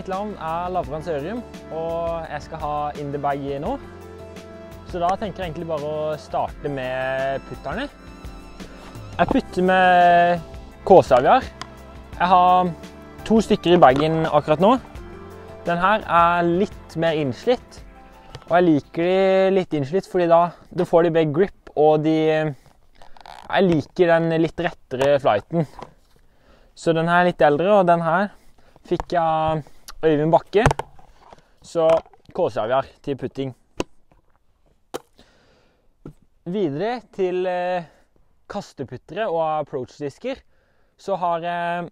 Mitt navn er Lavrans Sørum, og jeg skal ha in the bag nå. Så da tenker jeg egentlig bare å starte med putterne. Jeg putter med K-saviar. Jeg har to stykker i bagen akkurat nå. Den her er litt mer innslitt, og jeg liker de litt innslitt fordi da får de bedre grip, og de Jeg liker den litt rettere flighten. Så den her er litt eldre, og den her fikk jeg Øyvind Bakke. Så K-savjar til putting. Videre til eh, kasteputtere og approach-disker så har jeg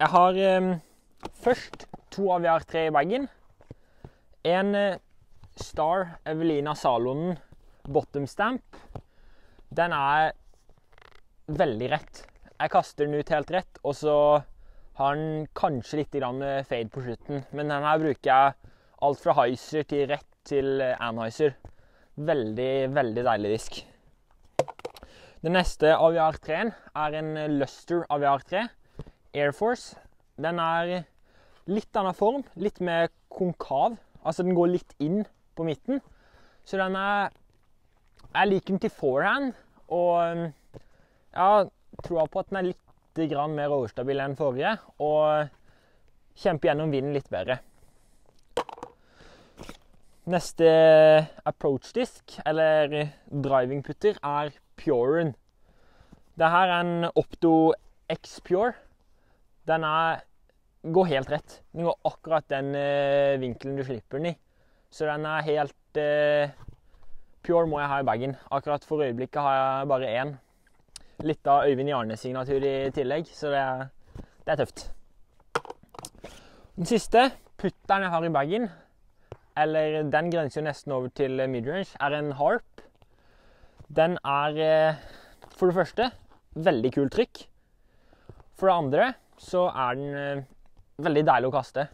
Jeg har eh, først to Aviar 3 i bagen. En eh, Star Evelina Salonen bottom stamp. Den er veldig rett. Jeg kaster den ut helt rett, og så har den kanskje litt grann fade på slutten. Men den her bruker jeg alt fra Heiser til rett til Anheiser. Veldig, veldig deilig disk. Den neste Aviar 3-en er en Luster Aviar 3 Air Force. Den er litt annen form, litt mer konkav. Altså den går litt inn på midten. Så den er Jeg liker den til forehand, og jeg troa på at den er litt grann mer overstabil enn forrige, og kjempe gjennom vinden litt bedre. Neste approach-disk, eller driving putter, er Puren. Dette er en Opto X Pure. Den er, går helt rett. Den går akkurat den uh, vinkelen du slipper den i. Så den er helt uh, Pure må jeg ha i bagen. Akkurat for øyeblikket har jeg bare én. Litt av Øyvind Jarnes-signatur i tillegg, så det er, det er tøft. Den siste putteren jeg har i bagen, eller den grenser jo nesten over til midrange, er en harp. Den er for det første veldig kult trykk. For det andre så er den veldig deilig å kaste.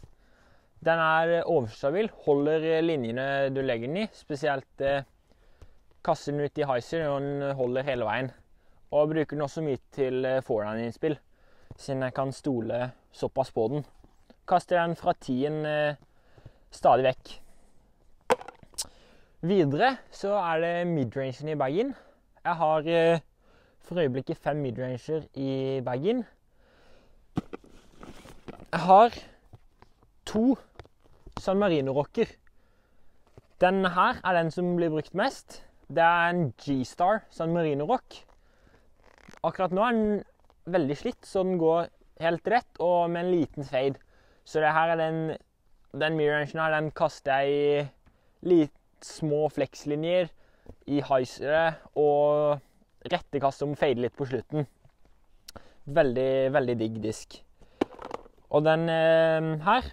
Den er overstabil, holder linjene du legger den i. Spesielt kaster den ut i heiser, og den holder hele veien. Og bruker den også mye til forehand-innspill, siden jeg kan stole såpass på den. Kaster den fra tien stadig vekk. Videre så er det midrangen i bagen. Jeg har for øyeblikket fem midranger i bagen. Jeg har to San Marino-rocker. Den her er den som blir brukt mest. Det er en G-Star San Marino-rock. Akkurat nå er den veldig slitt, så den går helt rett og med en liten fade. Så det her er den, den engine her, den kaster jeg i litt små flekslinjer, i heisere og rettekast som fader litt på slutten. Veldig, veldig digg disk. Og den eh, her,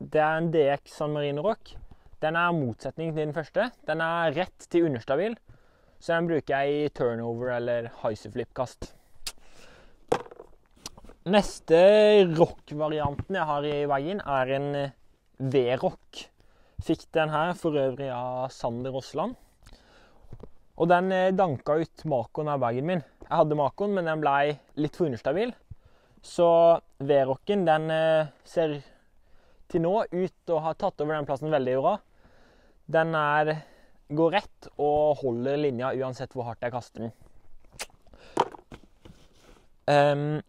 det er en DX San Marino Rock. Den er motsetning til den første. Den er rett til understabil, så den bruker jeg i turnover eller heiserflip-kast. Neste rock-varianten jeg har i veien, er en V-rock. Fikk den her for øvrig av Sander Aasland. Og den danka ut makoen av bagen min. Jeg hadde makoen, men den blei litt for understabil. Så V-rocken den ser til nå ut til å ha tatt over den plassen veldig bra. Den er, går rett og holder linja uansett hvor hardt jeg kaster den. Um,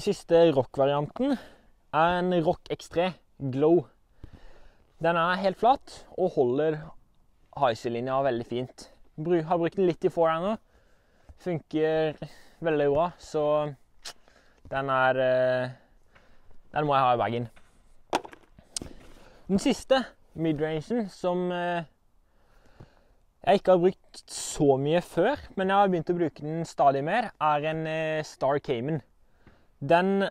siste rock-varianten er en Rock X3 Glow. Den er helt flat og holder heiselinja veldig fint. Har brukt den litt i forehand. Funker veldig bra, så den er Den må jeg ha i bagen. Den siste midrangen som jeg ikke har brukt så mye før, men jeg har begynt å bruke den stadig mer, er en Star Cayman. Den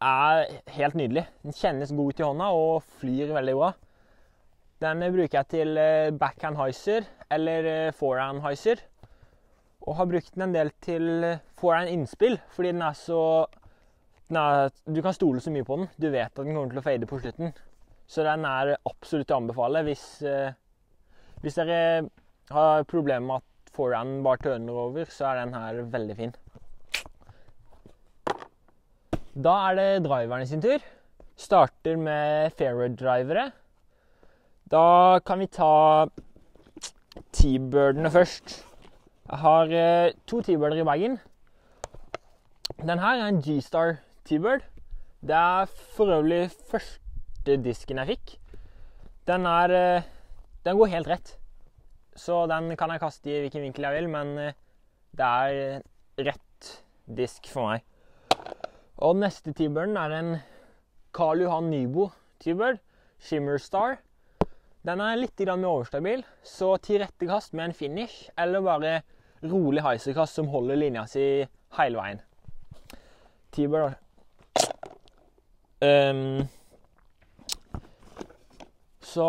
er helt nydelig. Den kjennes god ut i hånda og flyr veldig bra. Den bruker jeg til backhand hyzer eller forehand hyzer. Og har brukt den en del til forehand innspill, fordi den er så den er, Du kan stole så mye på den. Du vet at den kommer til å fade på slutten. Så den er absolutt å anbefale hvis, hvis dere har problemer med at forehand bare tørner over, så er den her veldig fin. Da er det driverne sin tur. Starter med fairway-drivere. Da kan vi ta T-birdene først. Jeg har eh, to T-birder i bagen. Den her er en G-Star T-bird. Det er for øvrig første disken jeg fikk. Den er eh, Den går helt rett. Så den kan jeg kaste i hvilken vinkel jeg vil, men eh, det er rett disk for meg. Og neste T-birden er en Karl Johan Nybo T-bird. Shimmer Star. Den er litt mer overstabil, så til rette kast med en finish, eller bare rolig heiserkast som holder linja si hele veien. T-bird um, Så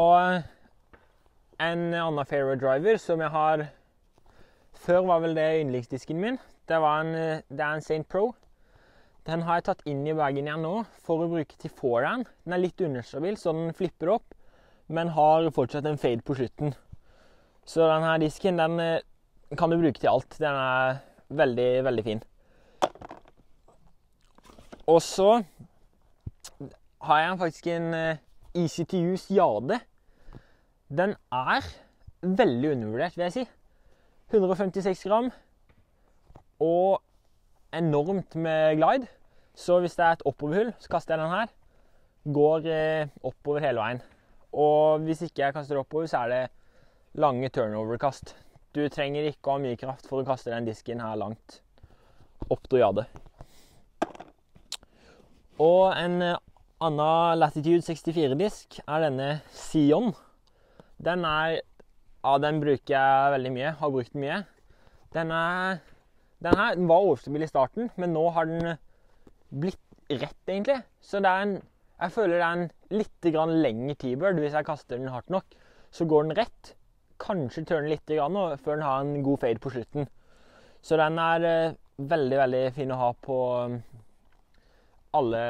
en annen fairway driver som jeg har Før var vel det yndlingsdisken min. Det, en, det er en St. Pro. Den har jeg tatt inn i bagen igjen nå for å bruke til forehand. Den er litt understabil, så den flipper opp, men har fortsatt en fade på slutten. Så denne disken den kan du bruke til alt. Den er veldig, veldig fin. Og så har jeg faktisk en Easy to use Jade. Den er veldig undervurdert, vil jeg si. 156 gram og enormt med glide. Så hvis det er et oppoverhull, så kaster jeg den her. Går eh, oppover hele veien. Og hvis ikke jeg kaster oppover, så er det lange turnover-kast. Du trenger ikke å ha mye kraft for å kaste den disken her langt opp til Jade. Og en eh, annen Latitude 64-disk er denne Sion. Den er Ja, den bruker jeg veldig mye. Har brukt den mye. Den er Den her den var overstabil i starten, men nå har den blitt rett, egentlig. Så det er en Jeg føler det er en litt grann lengre T-bird hvis jeg kaster den hardt nok. Så går den rett. Kanskje tørner litt grann, før den har en god fade på slutten. Så den er uh, veldig, veldig fin å ha på um, alle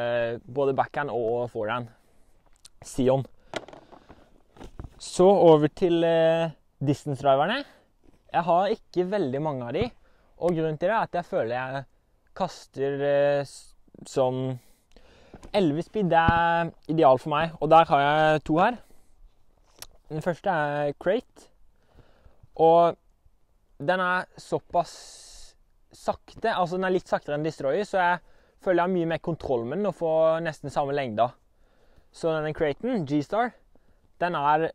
Både backhand og forehand. Sion. Så over til eh, distance-driverne. Jeg har ikke veldig mange av de. Og grunnen til det er at jeg føler jeg kaster eh, sånn 11 speed det er ideal for meg, og der har jeg to her. Den første er Crate. Og den er såpass sakte, altså den er litt saktere enn Destroyer, så jeg føler jeg har mye mer kontroll med den og får nesten samme lengda. Så denne Craten, G-Star, den er,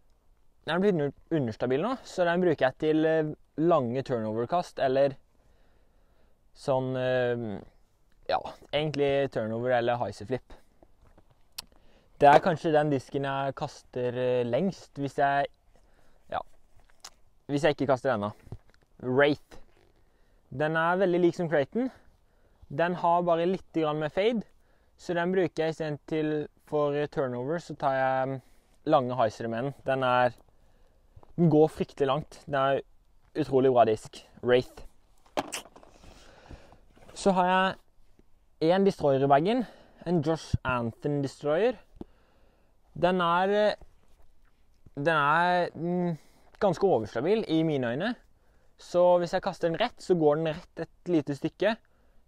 den er blitt understabil nå, så den bruker jeg til eh, lange turnover-kast eller sånn eh, Ja, egentlig turnover eller flip. Det er kanskje den disken jeg kaster eh, lengst hvis jeg Ja. Hvis jeg ikke kaster denne. Wraith. Den er veldig lik som Creighton. Den har bare litt med fade, så den bruker jeg istedenfor for turnover. Så tar jeg mm, lange heisere med den. Den er Den går fryktelig langt. Den er utrolig bra disk. Wraith. Så har jeg én destroyer i bagen. En Josh Anthon Destroyer. Den er Den er mm, ganske overstabil i mine øyne. Så hvis jeg kaster den rett, så går den rett et lite stykke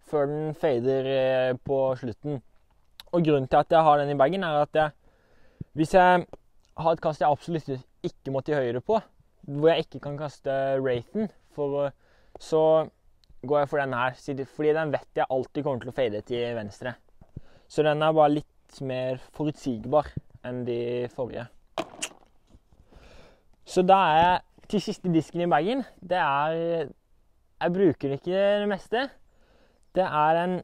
før den fader eh, på slutten. Og grunnen til at jeg har den i bagen, er at jeg, hvis jeg har et kast jeg absolutt ikke må til høyre på, hvor jeg ikke kan kaste Rathen, så går jeg for den her. Fordi den vet jeg alltid kommer til å fade til venstre. Så den er bare litt mer forutsigbar enn de forrige. Så da er jeg til siste disken i bagen. Det er Jeg bruker ikke det meste. Det er en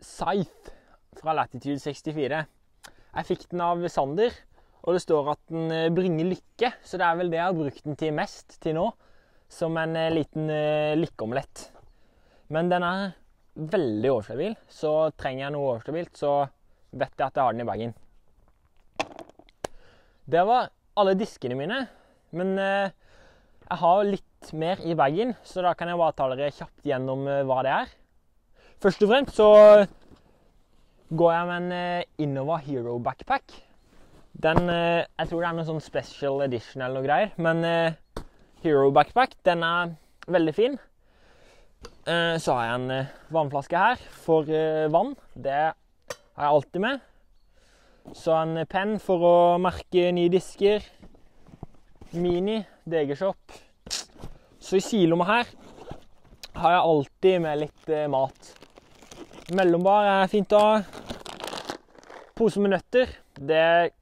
Scythe fra Latitude 64. Jeg fikk den av Sander, og det står at den eh, bringer lykke. Så det er vel det jeg har brukt den til mest til nå. Som en eh, liten uh, lykkeomelett. Men den er veldig overstabil, så trenger jeg noe overstabilt, så vet jeg at jeg har den i bagen. Det var alle diskene mine. Men jeg har litt mer i bagen, så da kan jeg bare ta dere kjapt gjennom hva det er. Først og fremst så går jeg med en eh, Innova Hero backpack. Den eh, Jeg tror det er noe sånn special edition eller noe greier. Men eh, Hero backpack, den er veldig fin. Så har jeg en vannflaske her for vann. Det har jeg alltid med. Så en penn for å merke nye disker. Mini, DG-shop. Så i silomma her har jeg alltid med litt eh, mat. Mellombar er fint å ha. Pose med nøtter. Det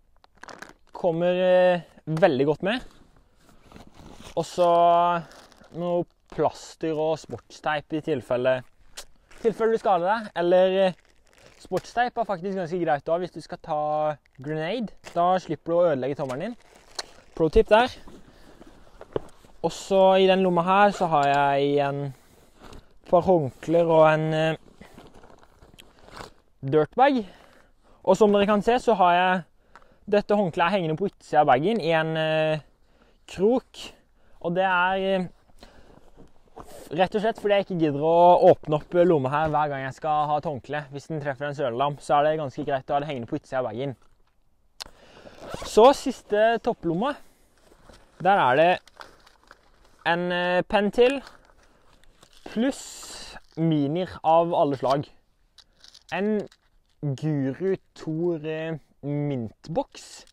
kommer eh, veldig godt med. Og så noe plaster og sportsteip i tilfelle, tilfelle du skader deg. Eller eh, sportsteip er faktisk ganske greit da hvis du skal ta grenade. Da slipper du å ødelegge tommelen din. Pro tip der. Og så i den lomma her så har jeg en par håndklær og en eh, dirtbag. Og som dere kan se, så har jeg dette håndkleet hengende på utsida av bagen i en eh, krok. Og det er eh, rett og slett fordi jeg ikke gidder å åpne opp lomma her hver gang jeg skal ha et håndkle. Hvis den treffer en sølelam, så er det ganske greit å ha det hengende på utsida av bagen. Så siste topplomma. Der er det en eh, penn til pluss minier av alle slag. En Guru Tor eh, mintboks.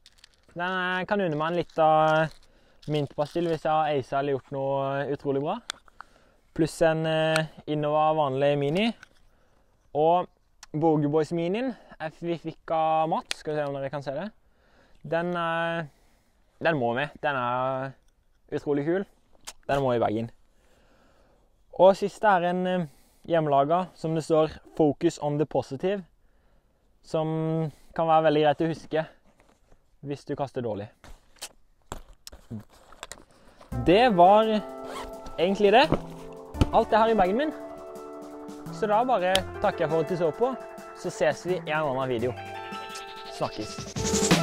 Den eh, kan unne meg en liten mintpastill hvis jeg har aisa eller gjort noe utrolig bra. Pluss en Innova vanlig mini. Og Bogeboys-minien vi fikk av Mats. Skal vi se om dere kan se det. Den, den må vi. Den er utrolig kul. Den må i bagen. Og siste er en eh, hjemmelaga som det står 'Focus on the positive'. Som kan være veldig greit å huske hvis du kaster dårlig. Det var egentlig det. Alt det har i bagen min. Så da bare takker jeg for at du så på. Så ses vi i en annen video. Snakkes.